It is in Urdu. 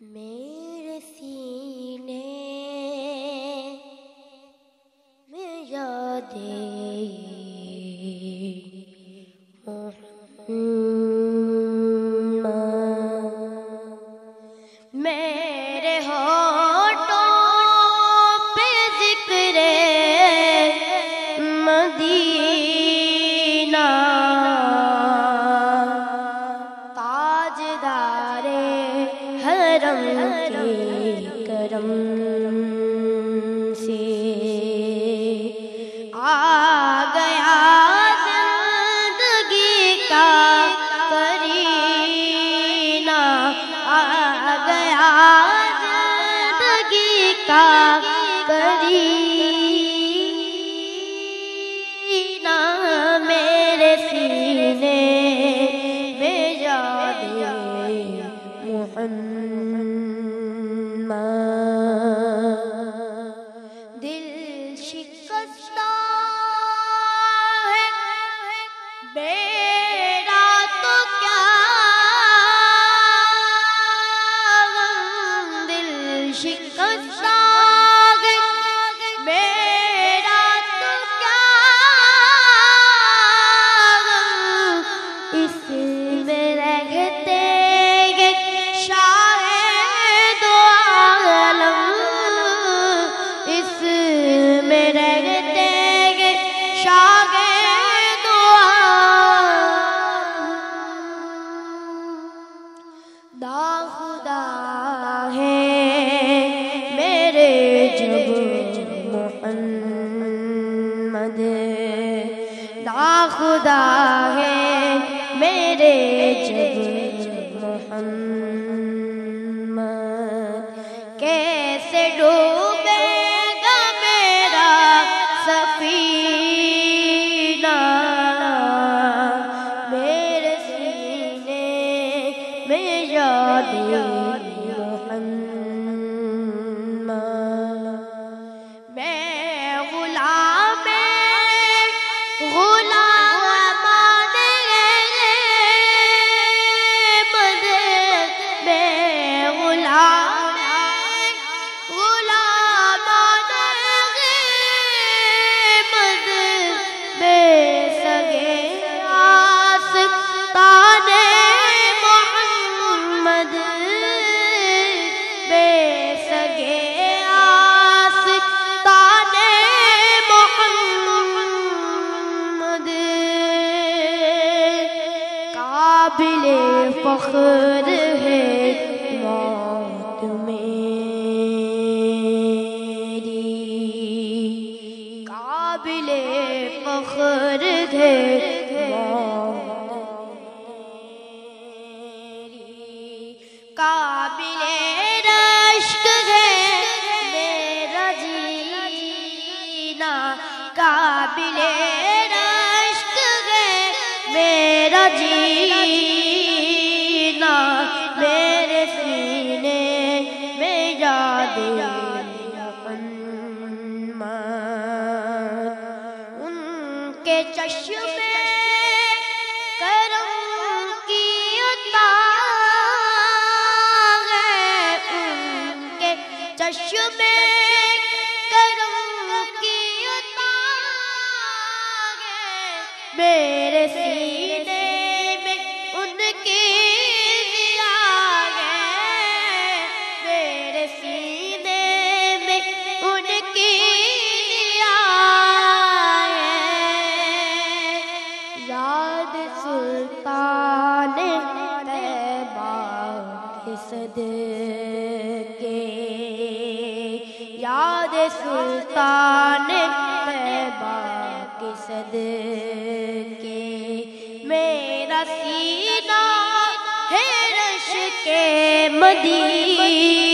میرے سینے میں یادیں محمد دل شکستہ ہے۔ بیڑا تو کیا غم دل شکستہ خدا ہے میرے جب محمد لا خدا ہے میرے جب محمد کیسے ڈو میں یاد محمد قابل فخر ہے موت میری۔ قابل فخر ہے موت میری۔ قابل جینا میرے سینے میں یاد محمد ان کے چشمے کرم کی عطا ہے۔ ان کے چشمے سلطان طیبہ کے یاد سلطان طیبہ کے صدقے میرا سینہ ہے رش کے مدینہ